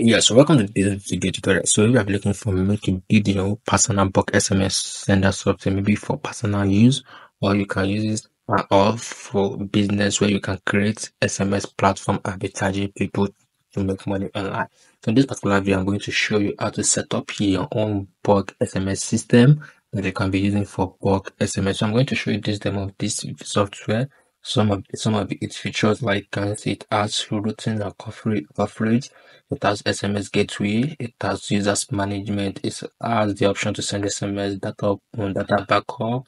Yeah, so welcome to this video tutorial. So if you are looking for me to build your personal bulk SMS sender software, maybe for personal use, or you can use it uh, or for business where you can create SMS platform and charging people to make money online. So in this particular video, I'm going to show you how to set up your own bulk SMS system that you can be using for bulk SMS. So I'm going to show you this demo of this software some of some of its features like it has routing and coverage. It has sms gateway. It has users management. It has the option to send sms data data backup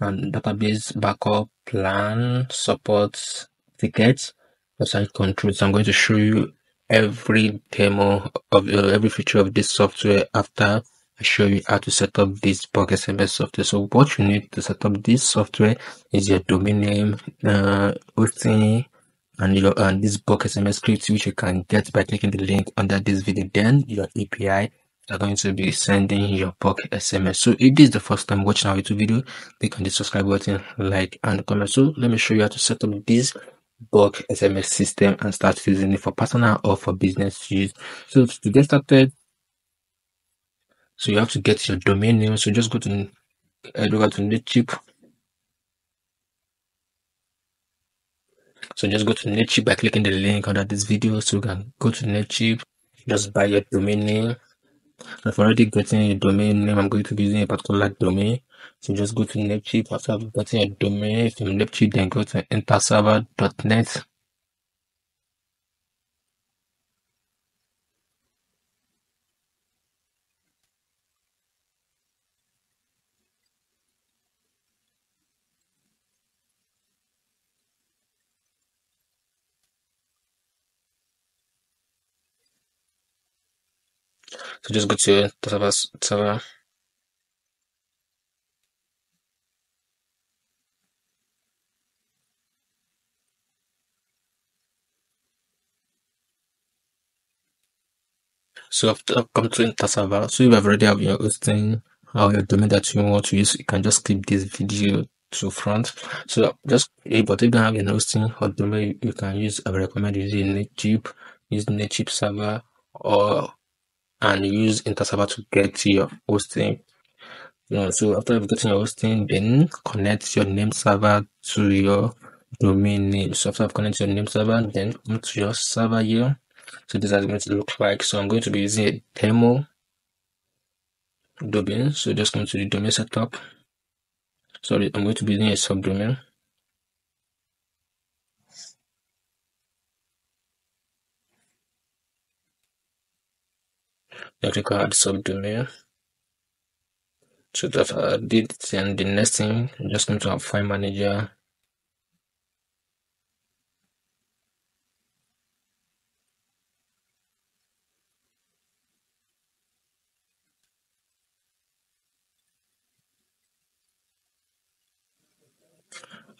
and database backup plan support tickets website control so i'm going to show you every demo of uh, every feature of this software after I show you how to set up this bulk SMS software. So what you need to set up this software is your domain name, uh, hosting, and your and this bulk SMS script which you can get by clicking the link under this video. Then your API are going to be sending your bulk SMS. So if this is the first time watching our YouTube video, click on the subscribe button, like and comment. So let me show you how to set up this bulk SMS system and start using it for personal or for business use. So to get started, so you have to get your domain name. So just go to go to Namecheap. So just go to Namecheap by clicking the link under this video. So you can go to Namecheap, just buy your domain name. I've already gotten a domain name. I'm going to be using a particular domain. So just go to Namecheap. After I've gotten a domain from Namecheap, then go to interserver.net. So just go to the server, server. So after come to InterServer, so you have already have your hosting or your domain that you want to use, you can just clip this video to front. So just but if you don't have your hosting or domain, you can use I recommend using Namecheap, use Namecheap server or and use InterServer to get your hosting. Yeah, so after you've gotten your hosting, then connect your name server to your domain name. So after I've connected your name server, then come to your server here. So this is going to look like. So I'm going to be using a demo domain. So just come to the domain setup. Sorry, I'm going to be using a subdomain. Then click on add subdomain. So that uh, I did and the next thing, just going to have file manager.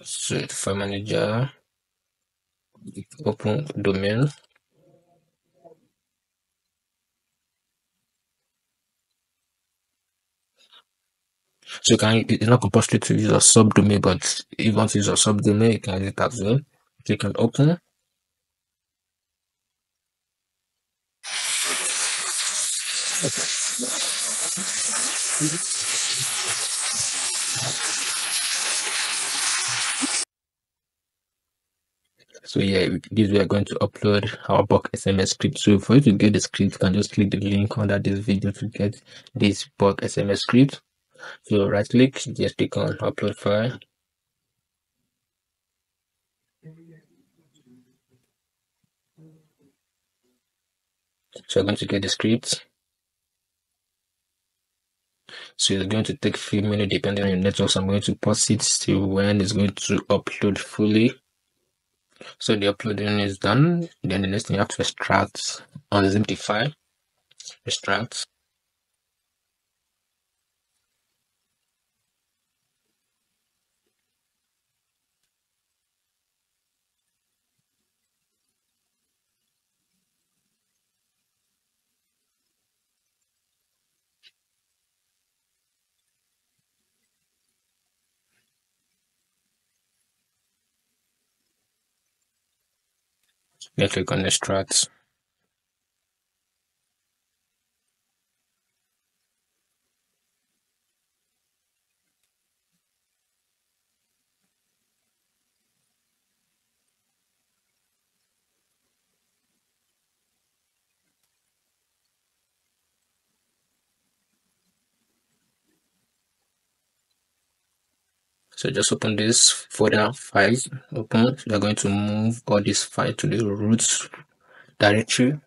So file manager, open domain. So you can it's not compulsory to use a subdomain, but if you want to use a subdomain, you can use it as well. You can open. So yeah, this we are going to upload our bulk SMS script. So for you to get the script, you can just click the link under this video to get this bulk SMS script. So right click, just click on upload file. So I'm going to get the script. So it's going to take a few minutes depending on your network. So I'm going to pause it till when it's going to upload fully. So the uploading is done. Then the next thing you have to extract, unzip the file, extract. You click on extract. So just open this folder file, open, we are going to move all this file to the root directory.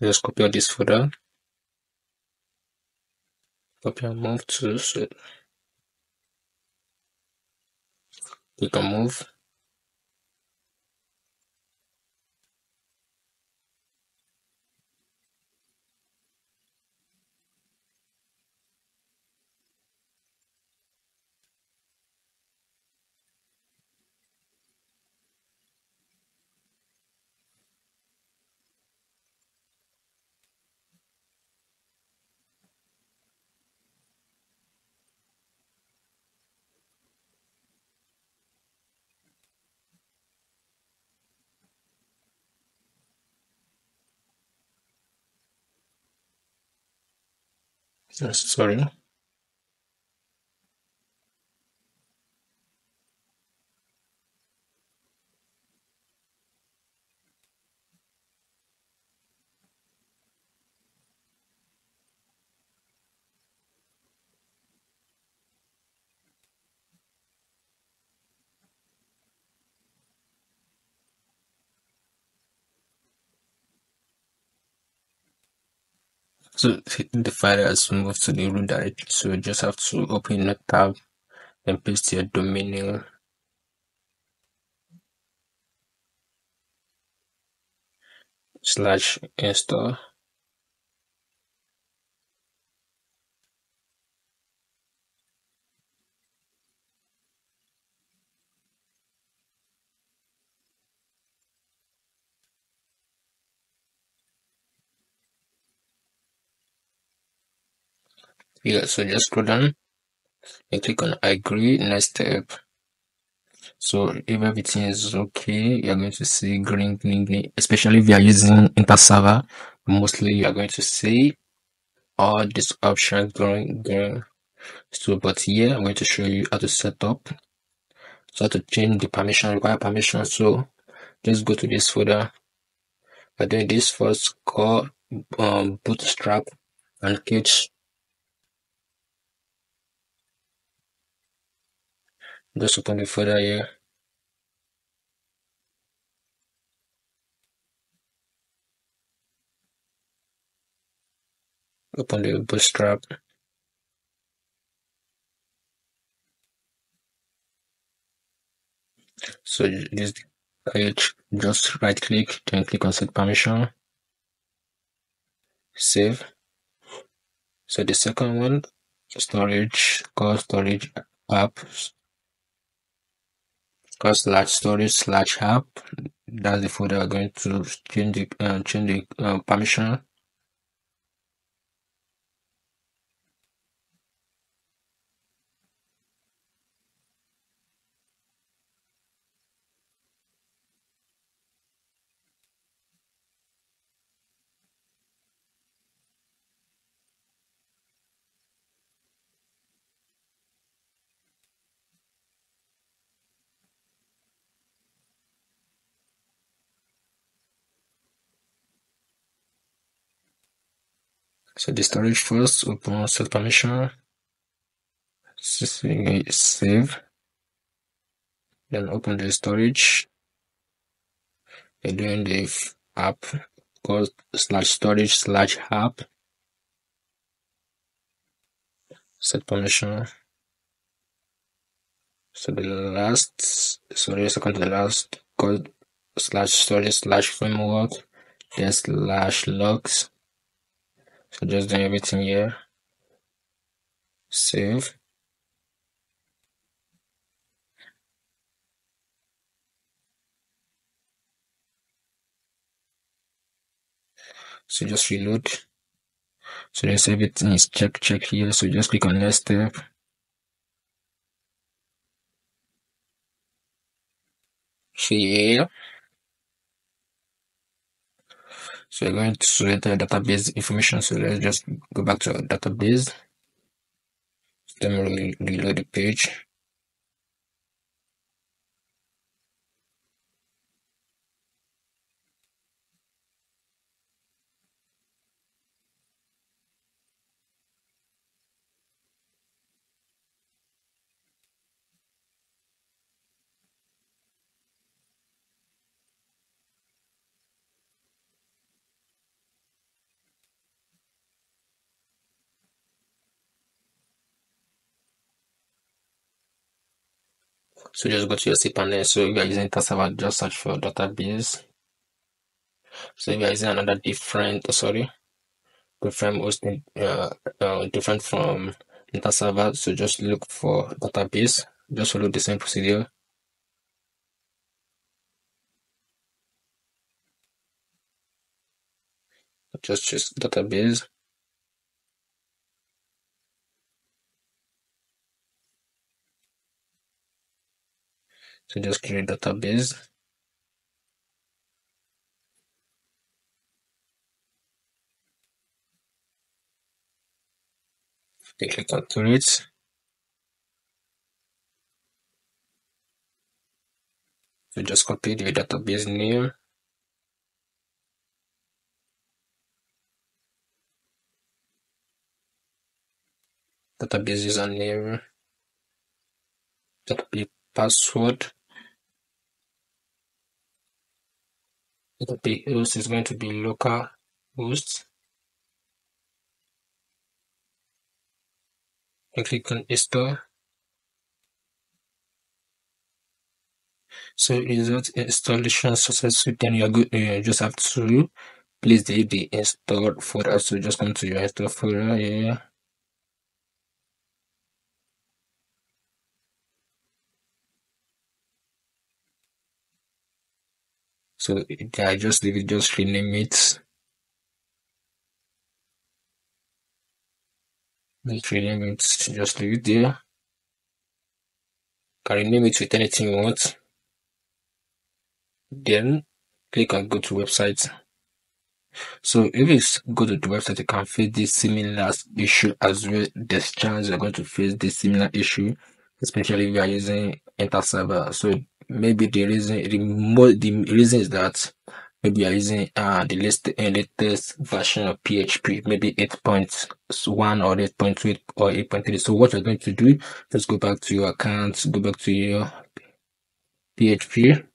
Just copy all this folder, copy and move to, so you can move Yes, sorry. So the file has moved to the root directory, so you just have to open a tab and paste your domain name. Slash install yeah so just scroll down and click on agree next step. So if everything is okay you're going to see green green green. Especially if you are using interserver mostly you are going to see all these options green green so but here i'm going to show you how to set up. So how to change the permission require permission. So just go to this folder. By doing this first call um, bootstrap and cache just open the folder here open the bootstrap so this page just right click then click on set permission. Save. So the second one storage call storage app call slash storage slash app. That's the folder we're going to change the uh, change the uh, permission So the storage first, open set permission, save, then open the storage, and then the app called slash storage slash app, set permission. So the last, sorry, second to the last code slash storage slash framework, then slash logs so just doing everything here. Save. So just reload. So there's everything is check check here. So just click on next step. Here So we're going to select the database information. So let's just go back to our database. Then we reload the page. So just go to your cPanel. So if you are using Cassava, just search for database. So if you are using another different, sorry, different hosting, uh, uh, different from Server, so just look for database. Just follow the same procedure. Just choose database. So just create database. Then click on create. So just copy the database name. Database username. Database password. Database host is going to be local host. And click on install. So result installation successful. Then you are good. You just have to place the, the installed folder. So just come to your install folder here. So I just leave it, just rename it. Just rename it, just leave it there. Can rename it with anything you want. Then click on go to website. So if you go to the website, you can face this similar issue as well. There's chance you're going to face this similar issue, especially if you are using InterServer. So maybe the reason the more the reason is that maybe you're using uh the latest, uh, latest version of PHP, maybe 8.1 or 8.2 or 8.3. So what you're going to do, just go back to your account, go back to your PHP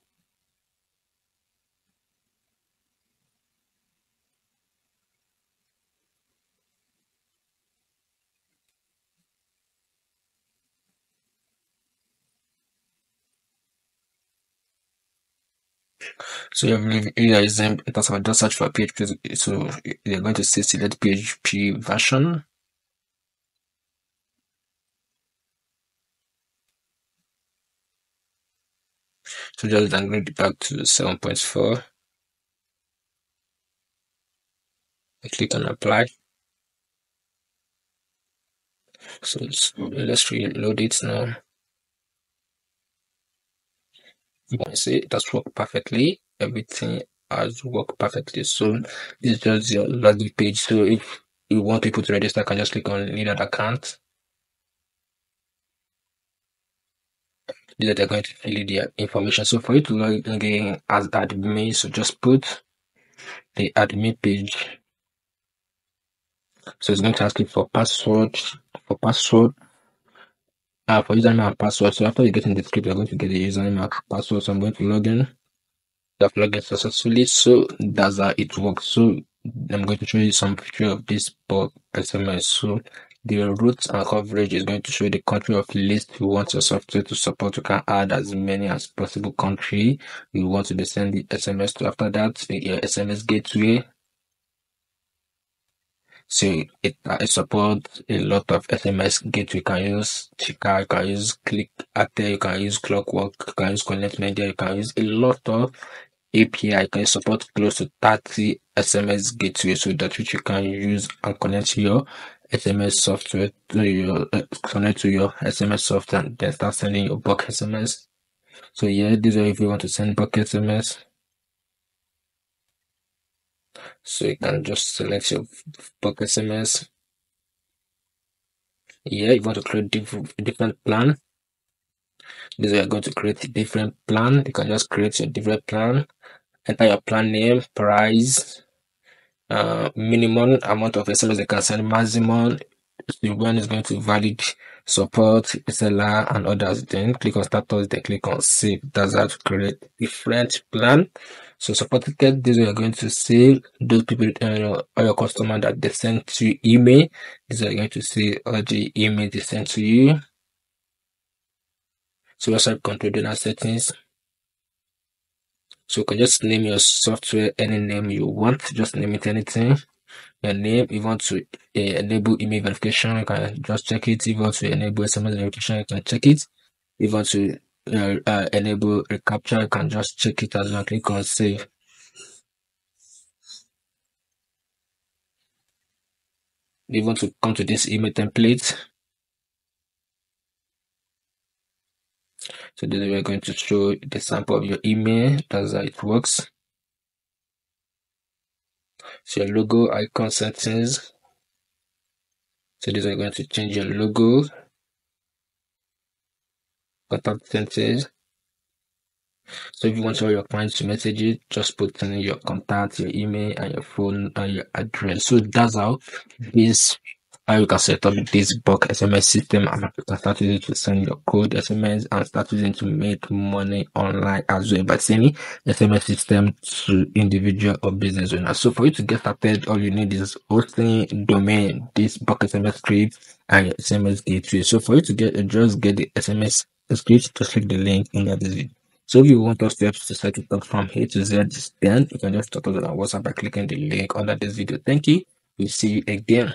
So you have using in terms of just search for PHP. So you're going to say select PHP version. So just downgrade it back to 7.4. I click on apply. So let's reload it now. You can see it has worked perfectly everything has worked perfectly. So this is just your login page. So if you want people to register, can just click on need an account. they are going to fill in their information. So for you to log in again as admin, so just put the admin page. So it's going to ask you for password, for password, uh, for username and password. So after you get in the script, you're going to get the username and password. So I'm going to log in have logged in successfully. So that's how it works. So I'm going to show you some feature of this bulk SMS. So the route and coverage is going to show the country of list you want your software to support. You can add as many as possible country you want to be sending SMS to. After that, your SMS gateway. So it, uh, it supports a lot of SMS gateway. You can use Chica, you can use Click Actor, you can use Clockwork, you can use Connect Media, you can use a lot of API can support close to 30 SMS gateways so that which you can use and connect your SMS software to your uh, connect to your SMS software and then start sending your bulk SMS. So yeah, this is if you want to send bulk SMS. So you can just select your bulk SMS. Yeah, you want to create diff different plan. This way you're going to create a different plan. You can just create your different plan enter your plan name, price, uh, minimum amount of SMS they can send, maximum when is going to valid support, seller and others. Then click on status, then click on save. That's how to create different plan. So support ticket, this way you're going to save those people, uh, or your customer that they send to email. This way you're going to see all the email they send to you. So website control settings. So you can just name your software any name you want. Just name it anything. Your name. If you want to uh, enable email verification, you can just check it. If you want to enable SMS verification, you can check it. If you want to uh, uh, enable reCAPTCHA, you can just check it as well. Click on save. If you want to come to this email template, So then we're going to show the sample of your email. That's how it works. So your logo icon settings. So these are going to change your logo. Contact settings. So if you want all your clients to message you, just put in your contact, your email, and your phone and your address. So that's how this how you can set up this bulk SMS system and you can start using to send your code SMS and start using to make money online as well by sending SMS system to individual or business owners. So for you to get started, all you need is hosting domain, this bulk SMS script and SMS gateway. So for you to get just get the SMS script, just click the link in the video. So if you want us steps to set it up from A to Z, then you can just talk to us on WhatsApp by clicking the link under this video. Thank you. We'll see you again.